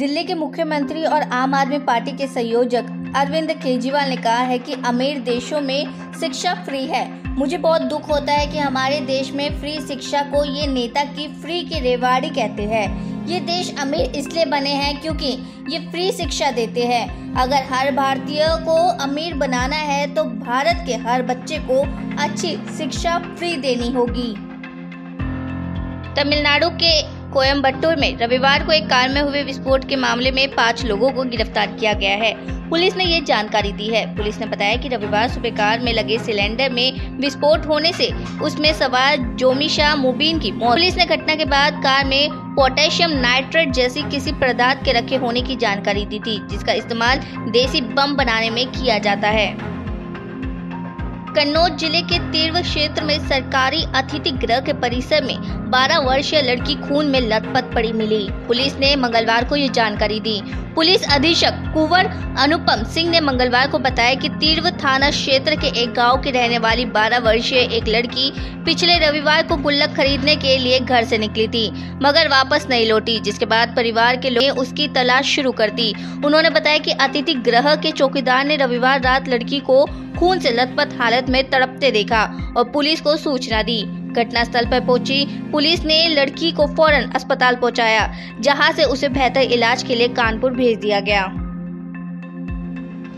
दिल्ली के मुख्यमंत्री और आम आदमी पार्टी के संयोजक अरविंद केजरीवाल ने कहा है कि अमीर देशों में शिक्षा फ्री है। मुझे बहुत दुख होता है कि हमारे देश में फ्री शिक्षा को ये नेता की फ्री की रेवाड़ी कहते हैं। ये देश अमीर इसलिए बने हैं क्योंकि ये फ्री शिक्षा देते हैं। अगर हर भारतीय को अमीर बनाना है तो भारत के हर बच्चे को अच्छी शिक्षा फ्री देनी होगी। तमिलनाडु के कोयम्बटूर में रविवार को एक कार में हुए विस्फोट के मामले में पाँच लोगों को गिरफ़्तार किया गया है। पुलिस ने ये जानकारी दी है। पुलिस ने बताया कि रविवार सुबह कार में लगे सिलेंडर में विस्फोट होने से उसमें सवार जोमिशा मुबीन की मौत। पुलिस ने घटना के बाद कार में पोटेशियम नाइट्रेट जैसी किसी पदार्थ के रखे होने की जानकारी दी थी, जिसका इस्तेमाल देसी बम बनाने में किया जाता है। कन्नौज ज़िले के तीर्व क्षेत्र में सरकारी अतिथि गृह के परिसर में 12 वर्षीय लड़की खून में लथपथ पड़ी मिली। पुलिस ने मंगलवार को ये जानकारी दी। पुलिस अधीक्षक कुंवर अनुपम सिंह ने मंगलवार को बताया कि तीर्व थाना क्षेत्र के एक गाँव की रहने वाली 12 वर्षीय एक लड़की पिछले रविवार को गुल्लक खरीदने के लिए घर से निकली थी, मगर वापस नहीं लौटी, जिसके बाद परिवार के लोग उसकी तलाश शुरू कर दी। उन्होंने बताया कि अतिथि गृह के चौकीदार ने रविवार रात लड़की को खून से लथपथ हालत में तड़पते देखा और पुलिस को सूचना दी। घटनास्थल पर पहुँची पुलिस ने लड़की को फ़ौरन अस्पताल पहुँचाया, जहाँ से उसे बेहतर इलाज के लिए कानपुर भेज दिया गया।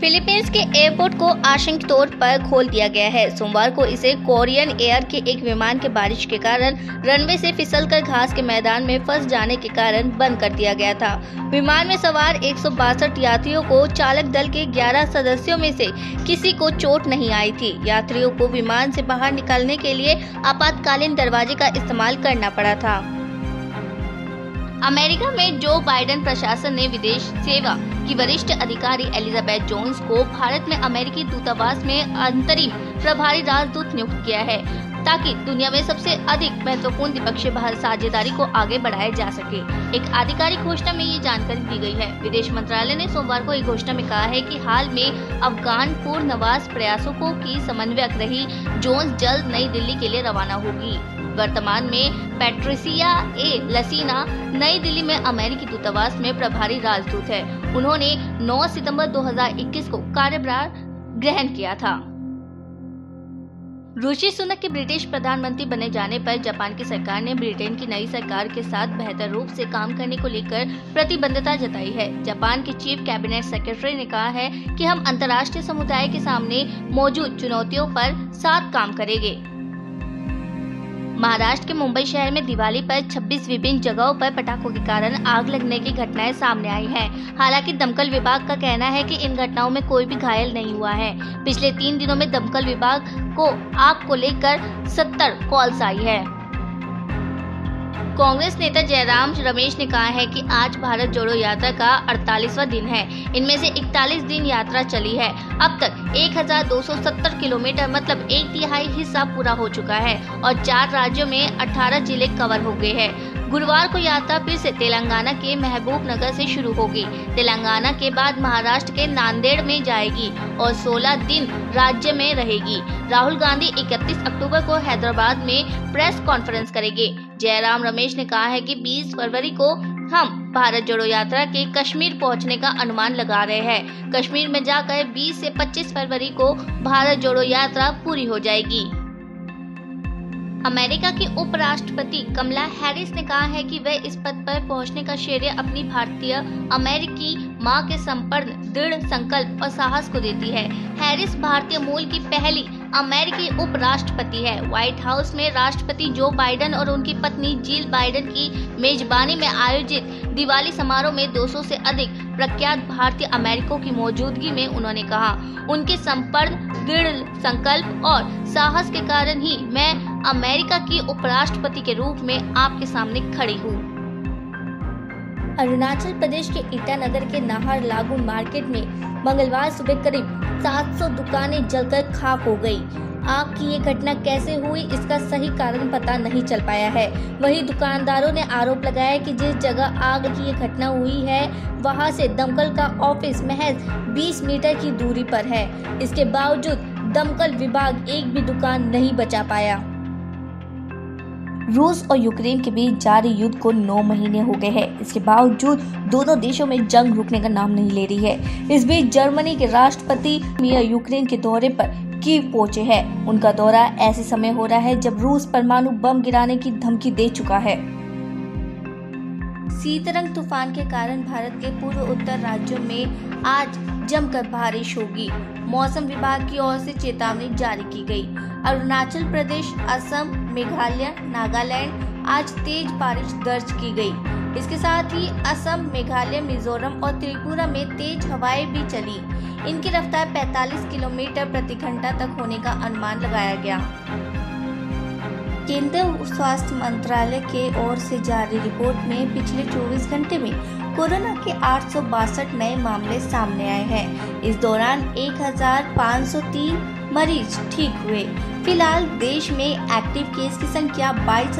फिलीपींस के एयरपोर्ट को आशंक तौर पर खोल दिया गया है। सोमवार को इसे कोरियन एयर के एक विमान के बारिश के कारण रनवे से फिसलकर घास के मैदान में फंस जाने के कारण बंद कर दिया गया था। विमान में सवार एक सौ बासठ यात्रियों को चालक दल के 11 सदस्यों में से किसी को चोट नहीं आई थी। यात्रियों को विमान से बाहर निकलने के लिए आपातकालीन दरवाजे का इस्तेमाल करना पड़ा था। अमेरिका में जो बाइडेन प्रशासन ने विदेश सेवा की वरिष्ठ अधिकारी एलिजाबेथ जोन्स को भारत में अमेरिकी दूतावास में अंतरिम प्रभारी राजदूत नियुक्त किया है, ताकि दुनिया में सबसे अधिक महत्वपूर्ण द्विपक्षीय भारत साझेदारी को आगे बढ़ाया जा सके। एक आधिकारिक घोषणा में ये जानकारी दी गई है। विदेश मंत्रालय ने सोमवार को एक घोषणा में कहा है कि हाल में अफगान पूर्ण नवास प्रयासों की समन्वयक रही जोन्स जल्द नई दिल्ली के लिए रवाना होगी। वर्तमान में पैट्रिसिया ए. लसीना नई दिल्ली में अमेरिकी दूतावास में प्रभारी राजदूत है। उन्होंने 9 सितंबर 2021 को कार्यभार ग्रहण किया था। ऋषि सुनक के ब्रिटिश प्रधानमंत्री बने जाने पर जापान की सरकार ने ब्रिटेन की नई सरकार के साथ बेहतर रूप से काम करने को लेकर प्रतिबद्धता जताई है। जापान के चीफ कैबिनेट सेक्रेटरी ने कहा है कि हम अंतर्राष्ट्रीय समुदाय के सामने मौजूद चुनौतियों पर साथ काम करेंगे। महाराष्ट्र के मुंबई शहर में दिवाली पर 26 विभिन्न जगहों पर पटाखों के कारण आग लगने की घटनाएँ सामने आई हैं। हालाँकि दमकल विभाग का कहना है कि इन घटनाओं में कोई भी घायल नहीं हुआ है पिछले तीन दिनों में दमकल विभाग को, आग को लेकर 70 कॉल्स आई है कांग्रेस नेता जयराम रमेश ने कहा है कि आज भारत जोड़ो यात्रा का अड़तालीसवा दिन है। इनमें से 41 दिन यात्रा चली है। अब तक 1270 किलोमीटर मतलब एक तिहाई हिस्सा पूरा हो चुका है और चार राज्यों में 18 ज़िले कवर हो गए हैं। गुरुवार को यात्रा फिर से तेलंगाना के महबूब नगर से शुरू होगी। तेलंगाना के बाद महाराष्ट्र के नांदेड़ में जाएगी और 16 दिन राज्य में रहेगी। राहुल गांधी 31 अक्टूबर को हैदराबाद में प्रेस कॉन्फ्रेंस करेंगे। जयराम रमेश ने कहा है कि 20 फरवरी को हम भारत जोड़ो यात्रा के कश्मीर पहुँचने का अनुमान लगा रहे हैं। कश्मीर में जाकर 20 से 25 फरवरी को भारत जोड़ो यात्रा पूरी हो जाएगी। अमेरिका की उपराष्ट्रपति कमला हैरिस ने कहा है कि वह इस पद पर पहुँचने का श्रेय अपनी भारतीय अमेरिकी माँ के संपन्न दृढ़ संकल्प और साहस को देती है। हैरिस भारतीय मूल की पहली अमेरिकी उपराष्ट्रपति है। व्हाइट हाउस में राष्ट्रपति जो बाइडेन और उनकी पत्नी जिल बाइडेन की मेजबानी में आयोजित दिवाली समारोह में 200 से अधिक प्रख्यात भारतीय अमेरिकों की मौजूदगी में उन्होंने कहा। उनके संपर्क दृढ़ संकल्प और साहस के कारण ही मैं अमेरिका की उपराष्ट्रपति के रूप में आपके सामने खड़ी हूँ। अरुणाचल प्रदेश के ईटानगर के नाहर लागू मार्केट में मंगलवार सुबह करीब 700 दुकानें जलकर खाक हो गई। आग की ये घटना कैसे हुई, इसका सही कारण पता नहीं चल पाया है। वहीं दुकानदारों ने आरोप लगाया कि जिस जगह आग की ये घटना हुई है, वहाँ से दमकल का ऑफ़िस महज 20 मीटर की दूरी पर है। इसके बावजूद दमकल विभाग एक भी दुकान नहीं बचा पाया। रूस और यूक्रेन के बीच जारी युद्ध को नौ महीने हो गए हैं। इसके बावजूद दोनों देशों में जंग रुकने का नाम नहीं ले रही है। इस बीच जर्मनी के राष्ट्रपति मिया यूक्रेन के दौरे पर कीव पहुँचे हैं। उनका दौरा ऐसे समय हो रहा है जब रूस परमाणु बम गिराने की धमकी दे चुका है। शीतरंग तूफ़ान के कारण भारत के पूर्व उत्तर राज्यों में आज जमकर बारिश होगी। मौसम विभाग की ओर से चेतावनी जारी की गई। अरुणाचल प्रदेश, असम, मेघालय, नागालैंड आज तेज बारिश दर्ज की गई। इसके साथ ही असम, मेघालय, मिजोरम और त्रिपुरा में तेज हवाएँ भी चली। इनकी रफ्तार 45 किलोमीटर प्रति घंटा तक होने का अनुमान लगाया गया। केंद्रीय स्वास्थ्य मंत्रालय के ओर से जारी रिपोर्ट में पिछले 24 घंटे में कोरोना के आठ सौ बासठ नए मामले सामने आए हैं। इस दौरान 1503 मरीज़ ठीक हुए। फ़िलहाल देश में एक्टिव केस की संख्या बाईस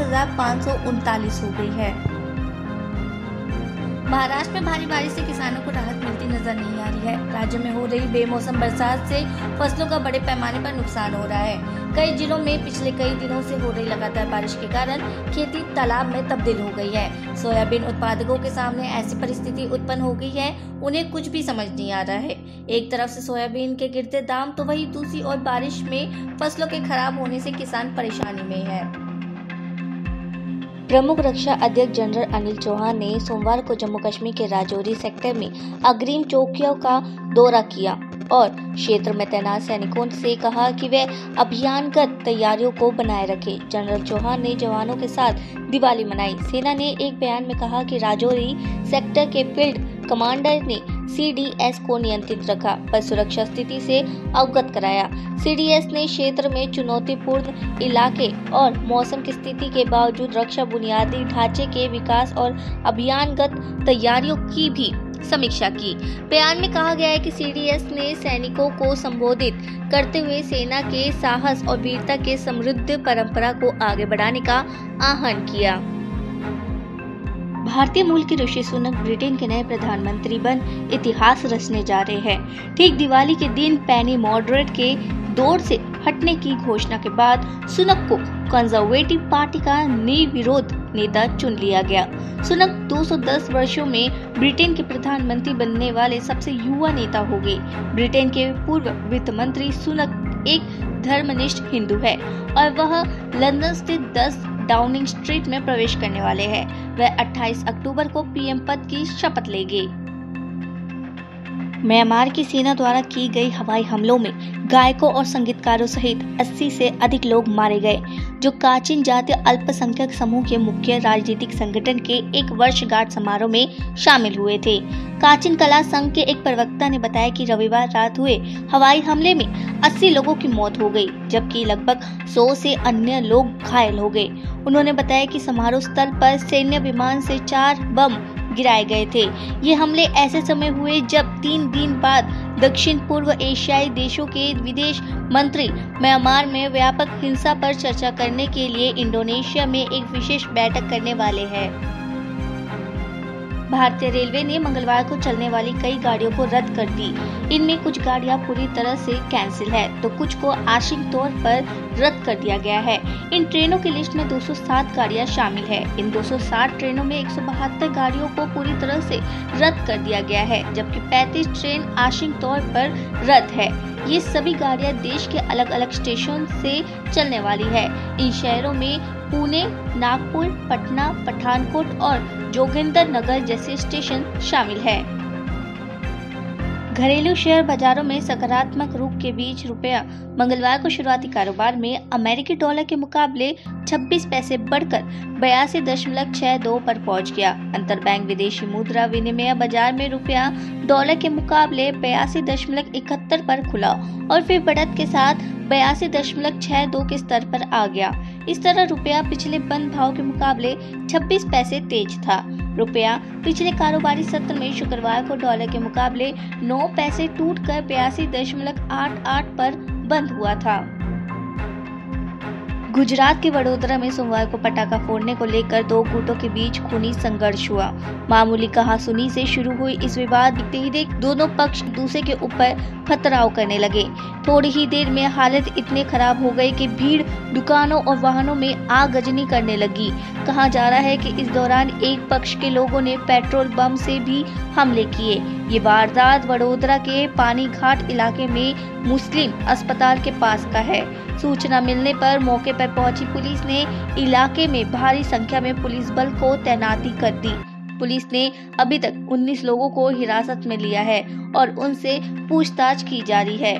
हो गई है। महाराष्ट्र में भारी बारिश से किसानों को राहत मिलती नज़र नहीं आ रही है। राज्य में हो रही बेमौसम बरसात से फ़सलों का बड़े पैमाने पर नुकसान हो रहा है। कई जिलों में पिछले कई दिनों से हो रही लगातार बारिश के कारण खेती तालाब में तब्दील हो गई है। सोयाबीन उत्पादकों के सामने ऐसी परिस्थिति उत्पन्न हो गई है, उन्हें कुछ भी समझ नहीं आ रहा है। एक तरफ़ से सोयाबीन के गिरते दाम तो वही दूसरी और बारिश में फ़सलों के खराब होने से किसान परेशानी में है। प्रमुख रक्षा अध्यक्ष जनरल अनिल चौहान ने सोमवार को जम्मू कश्मीर के राजौरी सेक्टर में अग्रिम चौकियों का दौरा किया और क्षेत्र में तैनात सैनिकों से कहा कि वे अभियानगत तैयारियों को बनाए रखें। जनरल चौहान ने जवानों के साथ दिवाली मनाई सेना ने एक बयान में कहा कि राजौरी सेक्टर के फ़ील्ड कमांडर ने सीडीएस को नियंत्रित रखा, पर सुरक्षा स्थिति से अवगत कराया। सीडीएस ने क्षेत्र में चुनौतीपूर्ण इलाके और मौसम की स्थिति के बावजूद रक्षा बुनियादी ढांचे के विकास और अभियानगत तैयारियों की भी समीक्षा की। बयान में कहा गया है कि सीडीएस ने सैनिकों को संबोधित करते हुए सेना के साहस और वीरता के समृद्ध परंपरा को आगे बढ़ाने का आह्वान किया। भारतीय मूल के ऋषि सुनक ब्रिटेन के नए प्रधानमंत्री बन इतिहास रचने जा रहे हैं। ठीक दिवाली के दिन पैनी मॉडरेट के दौर से हटने की घोषणा के बाद सुनक को कंजर्वेटिव पार्टी का निर्विरोध नेता चुन लिया गया। सुनक 210 वर्षों में ब्रिटेन के प्रधानमंत्री बनने वाले सबसे युवा नेता हो गए ब्रिटेन के पूर्व वित्त मंत्री सुनक एक धर्मनिष्ठ हिंदू है और वह लंदन स्थित 10 डाउनिंग स्ट्रीट में प्रवेश करने वाले हैं। वह 28 अक्टूबर को पीएम पद की शपथ लेंगे। म्यांमार की सेना द्वारा की गई हवाई हमलों में गायकों और संगीतकारों सहित 80 से अधिक लोग मारे गए, जो काचिन जातीय अल्पसंख्यक समूह के मुख्य राजनीतिक संगठन के एक वर्षगांठ समारोह में शामिल हुए थे। काचिन कला संघ के एक प्रवक्ता ने बताया कि रविवार रात हुए हवाई हमले में 80 लोगों की मौत हो गई, जबकि लगभग 100 से अन्य लोग घायल हो गए। उन्होंने बताया कि समारोह स्थल पर सैन्य विमान से चार बम गिराए गए थे। ये हमले ऐसे समय हुए जब तीन दिन बाद दक्षिण पूर्व एशियाई देशों के विदेश मंत्री म्यांमार में व्यापक हिंसा पर चर्चा करने के लिए इंडोनेशिया में एक विशेष बैठक करने वाले हैं। भारतीय रेलवे ने मंगलवार को चलने वाली कई गाड़ियों को रद्द कर दी। इनमें कुछ गाड़ियाँ पूरी तरह से कैंसिल है तो कुछ को आंशिक तौर पर रद्द कर दिया गया है। इन ट्रेनों की लिस्ट में 207 गाड़ियाँ शामिल है। इन 260 ट्रेनों में एक सौ बहत्तर गाड़ियों को पूरी तरह से रद्द कर दिया गया है, जबकि 35 ट्रेन आंशिक तौर पर रद्द है। ये सभी गाड़ियाँ देश के अलग अलग स्टेशन से चलने वाली है। इन शहरों में पुणे, नागपुर, पटना, पठानकोट और जोगिंदर नगर जैसे स्टेशन शामिल है। घरेलू शेयर बाजारों में सकारात्मक रूप के बीच रुपया मंगलवार को शुरुआती कारोबार में अमेरिकी डॉलर के मुकाबले 26 पैसे बढ़कर बयासी दशमलव छह दो पर पहुँच गया। अंतर बैंक विदेशी मुद्रा विनिमय बाज़ार में रुपया डॉलर के मुकाबले बयासी दशमलव इकहत्तर पर खुला और फिर बढ़त के साथ बयासी दशमलव छह दो के स्तर पर आ गया। इस तरह रुपया पिछले बंद भाव के मुकाबले 26 पैसे तेज था। रुपया पिछले कारोबारी सत्र में शुक्रवार को डॉलर के मुकाबले 9 पैसे टूट कर बयासी दशमलव आठ आठ पर बंद हुआ था। गुजरात के वडोदरा में सोमवार को पटाखा फोड़ने को लेकर दो गुटों के बीच खूनी संघर्ष हुआ। मामूली कहा सुनी से शुरू हुई इस विवाद दिखते ही देख दोनों पक्ष दूसरे के ऊपर पथराव करने लगे। थोड़ी ही देर में हालत इतने खराब हो गई कि भीड़ दुकानों और वाहनों में आगजनी करने लगी। कहा जा रहा है कि इस दौरान एक पक्ष के लोगों ने पेट्रोल बम से भी हमले किए। ये वारदात वडोदरा के पानी घाट इलाके में मुस्लिम अस्पताल के पास का है। सूचना मिलने पर मौके पर पहुँची पुलिस ने इलाके में भारी संख्या में पुलिस बल को तैनाती कर दी। पुलिस ने अभी तक 19 लोगों को हिरासत में लिया है और उनसे पूछताछ की जा रही है।